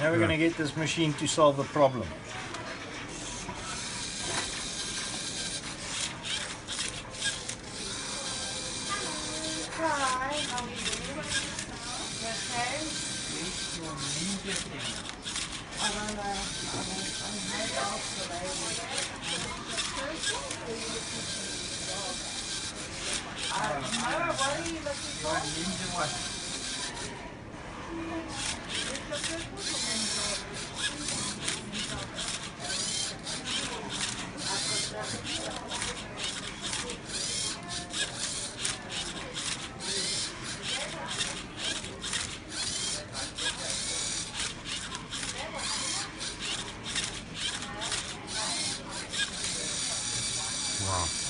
Now we're going to get this machine to solve the problem. Are you? Wow.